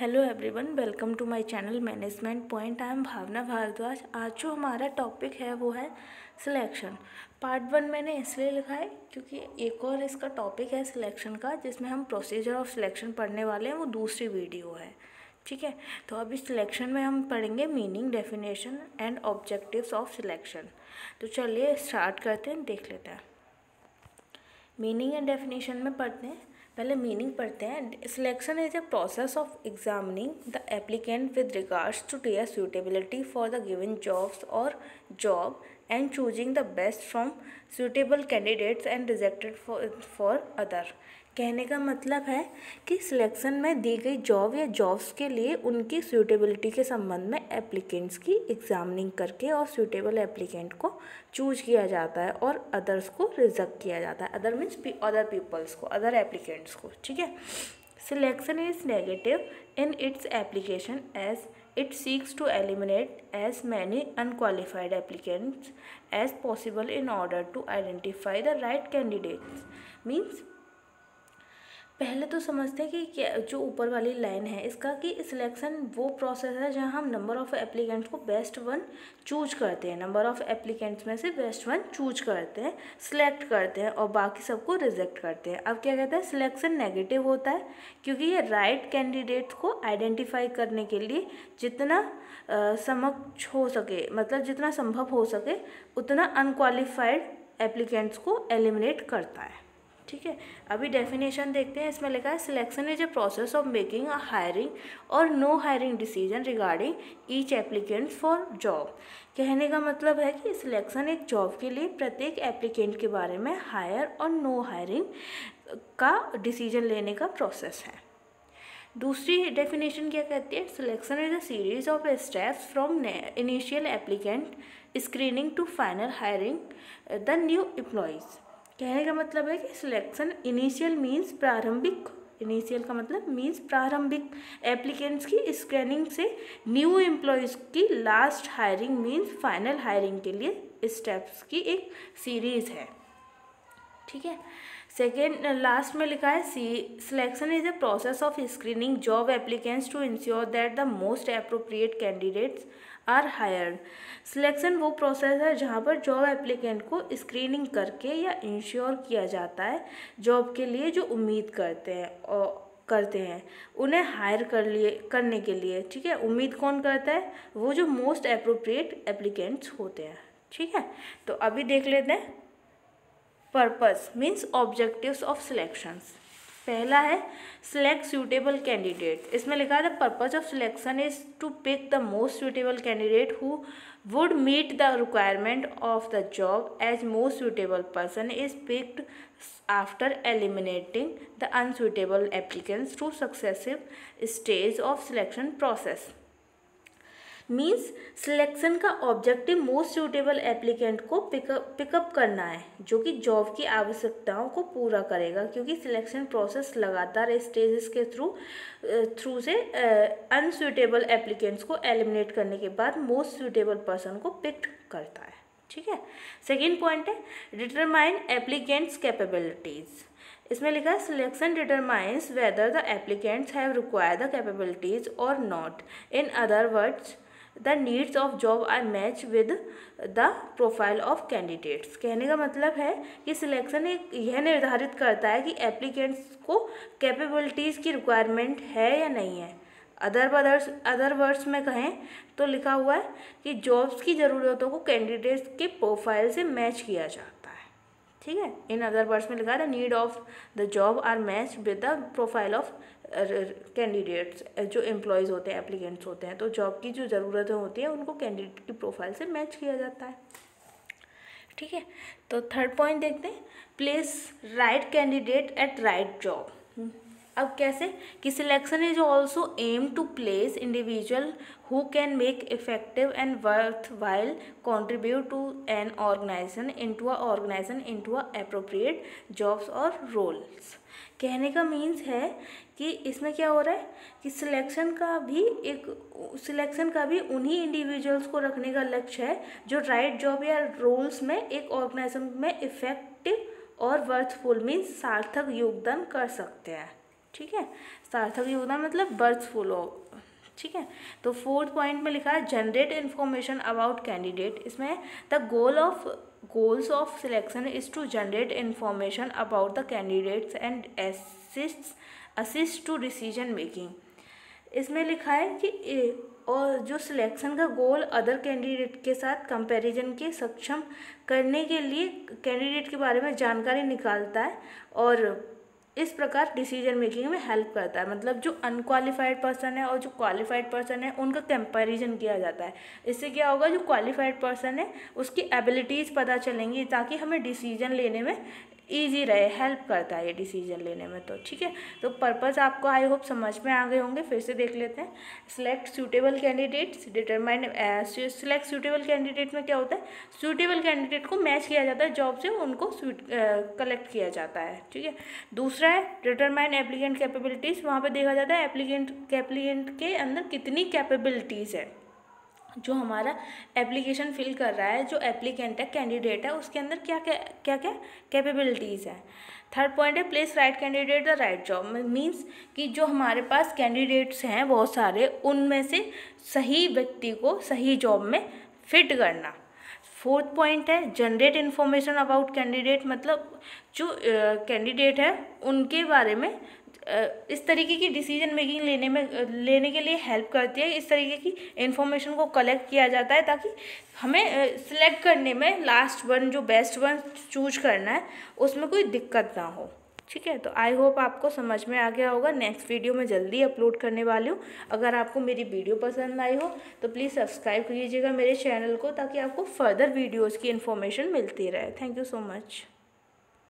Hello everyone welcome to my channel management point I am Bhavna Bhardwaj आज जो हमारा topic है वो है सिलेक्शन पार्ट वन मैंने इसलिए लिखा है क्योंकि एक और इसका टॉपिक है सिलेक्शन का, जिसमें हम प्रोसीजर ऑफ़ सिलेक्शन पढ़ने वाले हैं, वो दूसरी वीडियो है। ठीक है? तो अभी सिलेक्शन में हम पढ़ेंगे meaning definition and objectives of selection तो चलिए स्टार्ट करते हैं, देख लेते हैं। मीनिंग एंड डेफिनेशन में पढ़ते हैं। पहले मीनिंग पढ़ते हैं। Selection is a process of examining the applicant with regards to their suitability for the given jobs और job and choosing the best from suitable candidates and rejected for other कहने का मतलब है कि सिलेक्शन में दी गई जॉब या jobs के लिए उनकी सूटेबिलिटी के संबंध में एप्लीकेंट्स की एग्जामिनिंग करके और सूटेबल एप्लीकेंट को चूज़ किया जाता है और अदर्स को रिजेक्ट किया जाता है। अदर मीन्स अदर पीपल्स को अदर एप्लीकेंट्स को, ठीक है? Selection is negative in its application as it seeks to eliminate as many unqualified applicants as possible in order to identify the right candidates. Means पहले तो समझते हैं कि जो ऊपर वाली लाइन है, इसका कि सिलेक्शन वो प्रोसेस है जहाँ हम नंबर ऑफ़ एप्लीकेंट्स को बेस्ट वन चूज़ करते हैं। नंबर ऑफ़ एप्लीकेंट्स में से बेस्ट वन चूज़ करते हैं सिलेक्ट करते हैं और बाकी सबको रिजेक्ट करते हैं। अब क्या कहते हैं? सिलेक्शन नेगेटिव होता है, क्योंकि ये राइट कैंडिडेट्स को आइडेंटिफाई करने के लिए जितना समक्ष हो सके मतलब जितना संभव हो सके, उतना अनक्वालिफाइड एप्लीकेंट्स को एलिमिनेट करता है। ठीक है? अभी डेफिनेशन देखते हैं, इसमें लिखा है selection is a process of making a hiring और no hiring decision regarding each applicant for job कहने का मतलब है कि सिलेक्शन एक जॉब के लिए प्रत्येक एप्लीकेंट के बारे में हायर और नो हायरिंग का डिसीज़न लेने का प्रोसेस है। दूसरी डेफिनेशन क्या कहती है? Selection is a series of steps from initial applicant screening to final hiring the new employees कहने का मतलब है कि सिलेक्शन इनिशियल मींस प्रारंभिक। इनिशियल का मतलब मींस प्रारंभिक। एप्लीकेंट्स की स्कैनिंग से न्यू एम्प्लॉयज़ की last hiring means final hiring के लिए स्टेप्स की एक सीरीज़ है। ठीक है? सेकेंड लास्ट में लिखा है C selection is a process of screening job applicants to ensure that the most appropriate candidates are hired. Selection वो प्रोसेस है जहाँ पर जॉब एप्लीकेंट को स्क्रीनिंग करके या इंश्योर किया जाता है जॉब के लिए जो उम्मीद करते हैं और करते हैं। उन्हें हायर कर लिए, करने के लिए, ठीक है? उम्मीद कौन करता है? वो जो मोस्ट अप्रोप्रिएट एप्लीकेंट्स होते हैं, ठीक है? तो अभी देख लेते हैं। Purpose means objectives of selections पहला है सिलेक्ट सूटेबल कैंडिडेट इसमें लिखा है the purpose of selection is to pick the most suitable candidate who would meet the requirement of the job as most suitable person is picked after eliminating the unsuitable applicants to successive stage of selection process means selection का objective most suitable applicant को pick up करना है, जो कि job की आवश्यकताओं को पूरा करेगा, क्योंकि सिलेक्शन प्रोसेस लगातार स्टेजेस के थ्रू थ्रू से अनसूटेबल एप्लीकेंट्स को एलिमिनेट करने के बाद मोस्ट सूटेबल पर्सन को पिक करता है, ठीक है? सेकेंड पॉइंट है डिटरमाइन एप्लीकेंट्स कैपेबिलिटीज़ इसमें लिखा है selection determines whether the applicants have require the capabilities और not in other words the needs of job are match with the profile of candidates कहने का मतलब है कि सिलेक्शन एक यह निर्धारित करता है कि एप्लीकेंट्स को कैपेबिलिटीज़ की रिक्वायरमेंट है या नहीं है। अदर बदर्स अदर वर्ड्स में कहें तो लिखा हुआ है कि जॉब्स की ज़रूरतों को कैंडिडेट्स के प्रोफ़ाइल से मैच किया जाता है। ठीक है? इन अदर वर्ड्स में लिखा है the need of the job are match with the profile of candidates जो एम्प्लॉयज़ होते हैं एप्लीकेंट्स होते हैं तो जॉब की जो ज़रूरतें होती हैं, उनको कैंडिडेट की प्रोफ़ाइल से मैच किया जाता है। ठीक है? तो थर्ड पॉइंट देखते हैं। Place right candidate at right job अब कैसे? कि selection is also aim to place individual who can make effective and worthwhile contribute to an organisation into organisation into appropriate jobs और रोल्स कहने का means है कि इसमें क्या हो रहा है? कि सिलेक्शन का भी एक सिलेक्शन का भी उन्हीं इंडिविजुअल्स को रखने का लक्ष्य है जो राइट जॉब या रोल्स में एक ऑर्गेनाइजेशन में इफ़ेक्टिव और वर्थफुल मीन्स सार्थक योगदान कर सकते हैं। ठीक है? सार्थक योगदान मतलब बर्थफुल हो। ठीक है? तो फोर्थ पॉइंट में लिखा है जनरेट इन्फॉर्मेशन अबाउट कैंडिडेट इसमें the goal of goals of selection is to generate information about the candidates and assist assist to decision making इसमें लिखा है कि ए, और जो सिलेक्शन का गोल अदर कैंडिडेट के साथ कंपैरिजन के सक्षम करने के लिए कैंडिडेट के बारे में जानकारी निकालता है और इस प्रकार डिसीज़न मेकिंग में हेल्प करता है। मतलब जो अनक्वालिफाइड पर्सन है और जो क्वालिफाइड पर्सन है, उनका कंपैरिजन किया जाता है। इससे क्या होगा, जो क्वालिफाइड पर्सन है, उसकी एबिलिटीज़ पता चलेंगी ताकि हमें डिसीज़न लेने में ईजी रहे हेल्प करता है ये डिसीज़न लेने में तो ठीक है? तो पर्पज़ आपको आई होप समझ में आ गए होंगे, फिर से देख लेते हैं। Select suitable candidates determine select suitable candidate में क्या होता है? सूटेबल कैंडिडेट को मैच किया जाता है जॉब से उनको कलेक्ट किया जाता है, ठीक है? दूसरा है डिटरमाइन एप्लीकेंट कैपेबिलिटीज़ वहाँ पर देखा जाता है एप्लीकेंट एप्लीकेंट के अंदर कितनी कैपेबिलिटीज़ है। जो हमारा एप्लीकेशन फिल कर रहा है जो एप्लीकेंट है कैंडिडेट है उसके अंदर क्या क्या क्या क्या कैपेबिलिटीज़ है। थर्ड पॉइंट है place right candidate the right job means कि जो हमारे पास कैंडिडेट्स हैं बहुत सारे उनमें से सही व्यक्ति को सही जॉब में फिट करना। फोर्थ पॉइंट है जनरेट इन्फॉर्मेशन अबाउट कैंडिडेट मतलब जो कैंडिडेट uh, है उनके बारे में इस तरीके की डिसीज़न मेकिंग लेने में लेने के लिए हेल्प करती है। इस तरीके की इन्फॉर्मेशन को कलेक्ट किया जाता है ताकि हमें सिलेक्ट करने में लास्ट वन जो बेस्ट वन चूज़ करना है, उसमें कोई दिक्कत ना हो। ठीक है? तो आई होप आपको समझ में आ गया होगा। नेक्स्ट वीडियो में जल्दी अपलोड करने वाली हूँ। अगर आपको मेरी वीडियो पसंद आई हो तो प्लीज़ सब्सक्राइब कीजिएगा मेरे चैनल को ताकि आपको फर्दर वीडियोज़ की इन्फॉर्मेशन मिलती रहे। Thank you so much